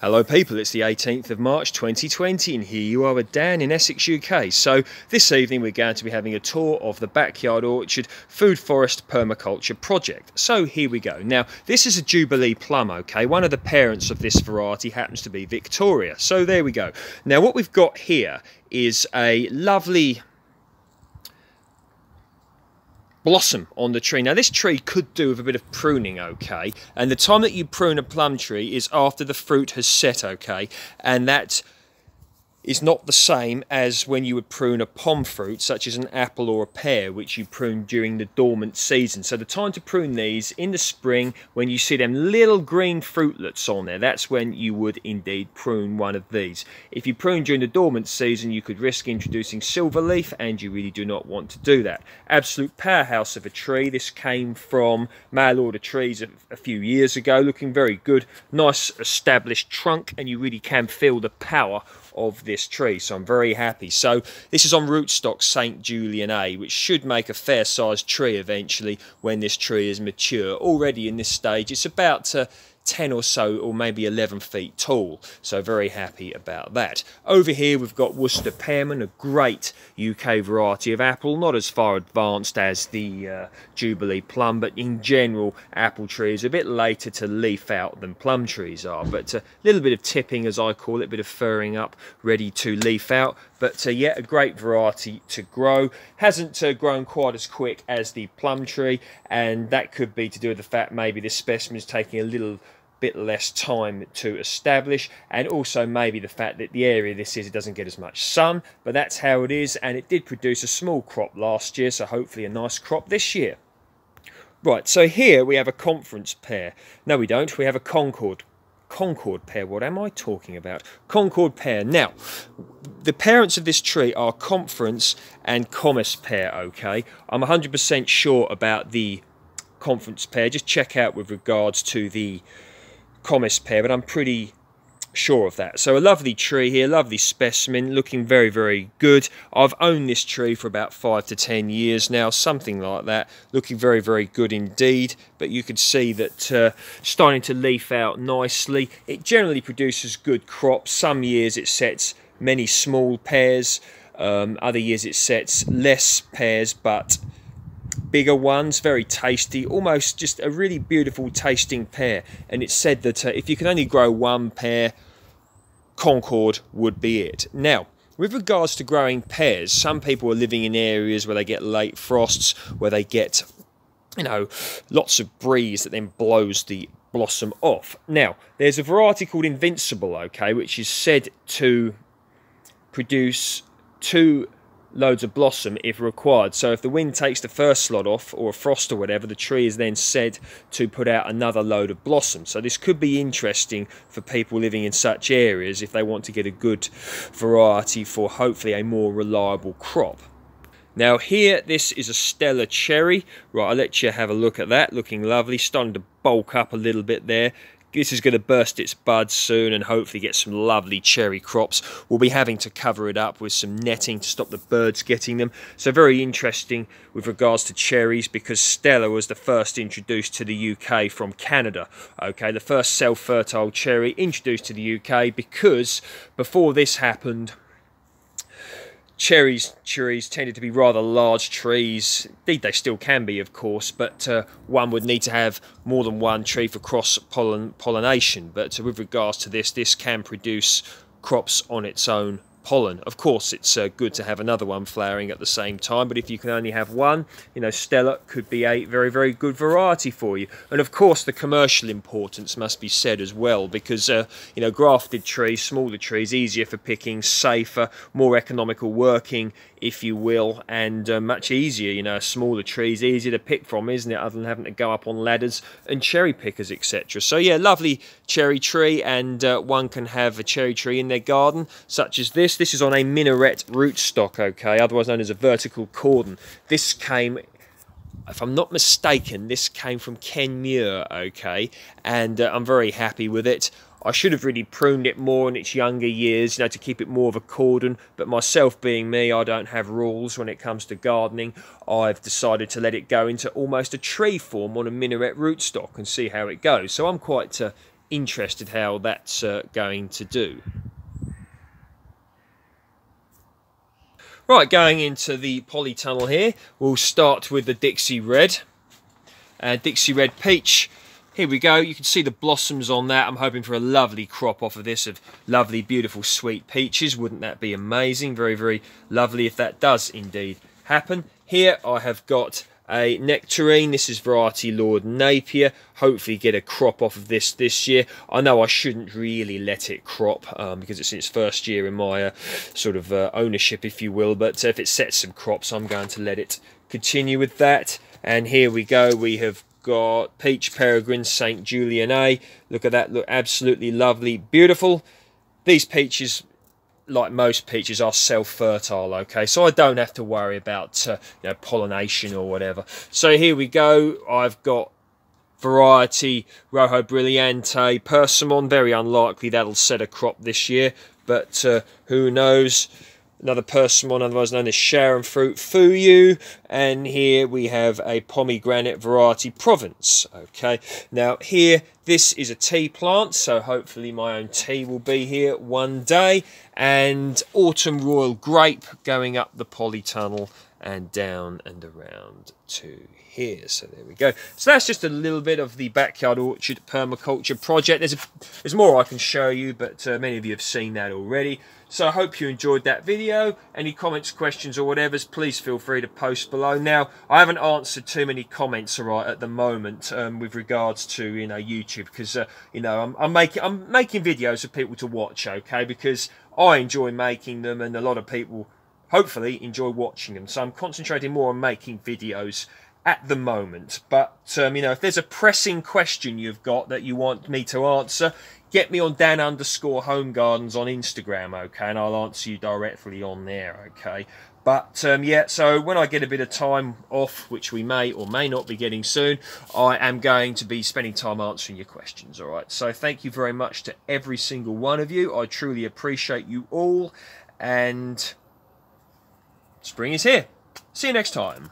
Hello people, it's the 18th of March 2020 and here you are with Dan in Essex UK. So this evening we're going to be having a tour of the Backyard Orchard Food Forest Permaculture Project. So here we go. Now this is a Jubilee plum, okay? One of the parents of this variety happens to be Victoria. So there we go. Now what we've got here is a lovely blossom on the tree. Now this tree could do with a bit of pruning, okay? And the time that you prune a plum tree is after the fruit has set, okay? And that is not the same as when you would prune a pome fruit, such as an apple or a pear, which you prune during the dormant season. So the time to prune these in the spring, when you see them little green fruitlets on there, that's when you would indeed prune one of these. If you prune during the dormant season, you could risk introducing silver leaf, and you really do not want to do that. Absolute powerhouse of a tree. This came from mail order trees a, a few years ago, looking very good. Nice established trunk, and you really can feel the power of this tree so I'm very happy. So this is on rootstock St Julien A which should make a fair sized tree eventually when this tree is mature. Already in this stage it's about to 10 or so or maybe 11 feet tall. So very happy about that. Over here we've got Worcester Pearmain a great UK variety of apple. Not as far advanced as the uh, Jubilee plum but in general apple trees are a bit later to leaf out than plum trees are. But a little bit of tipping as I call it a bit of furring up ready to leaf out. But uh, yet a great variety to grow. Hasn't uh, grown quite as quick as the plum tree and that could be to do with the fact maybe this specimen is taking a little bit less time to establish and also maybe the fact that the area this is it doesn't get as much sun but that's how it is and it did produce a small crop last year so hopefully a nice crop this year. Right so here we have a conference pear no we don't. We have a concorde concorde pear what am i talking about? Concorde pear now the parents of this tree are conference and Comice pear okay? I'm 100% sure about the conference pear just check out with regards to the Comice pear, but I'm pretty sure of that. So a lovely tree here, lovely specimen, looking very, very good. I've owned this tree for about five to ten years now, something like that. Looking very, very good indeed. But you can see that uh, starting to leaf out nicely. It generally produces good crops. Some years it sets many small pears. Um, other years it sets less pears, but bigger ones, very tasty, almost just a really beautiful tasting pear. And it's said that uh, if you can only grow one pear, Concorde would be it. Now, with regards to growing pears, some people are living in areas where they get late frosts, where they get, you know, lots of breeze that then blows the blossom off. Now, there's a variety called Invincible, okay, which is said to produce two loads of blossom if required. So if the wind takes the first slot off or a frost or whatever, the tree is then said to put out another load of blossom. So this could be interesting for people living in such areas if they want to get a good variety for hopefully a more reliable crop. Now here, this is a Stella Cherry. Right, I'll let you have a look at that. Looking lovely, starting to bulk up a little bit there. This is going to burst its buds soon and hopefully get some lovely cherry crops. We'll be having to cover it up with some netting to stop the birds getting them. So very interesting with regards to cherries because Stella was the first introduced to the UK from Canada. Okay, the first self-fertile cherry introduced to the UK because before this happened, cherries cherries tended to be rather large trees. Indeed they still can be of course but uh, one would need to have more than one tree for cross pollination. But uh, with regards to this this can produce crops on its own pollen. Of course, it's uh, good to have another one flowering at the same time, but if you can only have one, you know, Stella could be a very, very good variety for you. And of course, the commercial importance must be said as well, because, uh, you know, grafted trees, smaller trees, easier for picking, safer, more economical working, if you will, and uh, much easier, you know, smaller trees, easier to pick from, isn't it, other than having to go up on ladders and cherry pickers, etc. So yeah, lovely cherry tree, and uh, one can have a cherry tree in their garden, such as this. This is on a minaret rootstock, okay, otherwise known as a vertical cordon. This came if I'm not mistaken, this came from Ken Muir, okay, and uh, I'm very happy with it. I should have really pruned it more in its younger years, you know, to keep it more of a cordon. But myself being me, I don't have rules when it comes to gardening. I've decided to let it go into almost a tree form on a minaret rootstock and see how it goes. So I'm quite uh, interested how that's uh, going to do. Right, going into the polytunnel here, we'll start with the Dixie Red. Uh, Dixie Red Peach. Here we go, you can see the blossoms on that. I'm hoping for a lovely crop off of this of lovely, beautiful, sweet peaches. Wouldn't that be amazing? Very, very lovely if that does indeed happen. Here I have got a nectarine. This is variety Lord Napier. Hopefully get a crop off of this this year. I know I shouldn't really let it crop um, because it's in its first year in my uh, sort of uh, ownership, if you will. But if it sets some crops, I'm going to let it continue with that. And here we go. We have got Peach Peregrine St. Julien A. Look at that. Look absolutely lovely. Beautiful. These peaches like most peaches, are self-fertile, okay? So I don't have to worry about uh, you know, pollination or whatever. So here we go. I've got variety Rojo Brillante Persimmon. Very unlikely that'll set a crop this year, but uh, who knows? Another persimmon, otherwise known as Sharon fruit Fuyu. And here we have a pomegranate variety Provence. Okay, now here, this is a tea plant, so hopefully my own tea will be here one day. And autumn royal grape going up the polytunnel and down and around to here. So there we go. So that's just a little bit of the backyard orchard permaculture project. There's a, there's more I can show you, but uh, many of you have seen that already. So I hope you enjoyed that video. Any comments, questions or whatever, please feel free to post below. Now, I haven't answered too many comments, right, at the moment um, with regards to, you know, YouTube because, uh, you know, I'm, I'm, making, I'm making videos for people to watch, okay, because I enjoy making them and a lot of people hopefully enjoy watching them. So I'm concentrating more on making videos at the moment. But, um, you know, if there's a pressing question you've got that you want me to answer, get me on Dan underscore Home Gardens on Instagram, okay, and I'll answer you directly on there, okay. But um, yeah, so when I get a bit of time off, which we may or may not be getting soon, I am going to be spending time answering your questions, all right. So thank you very much to every single one of you. I truly appreciate you all, and spring is here. See you next time.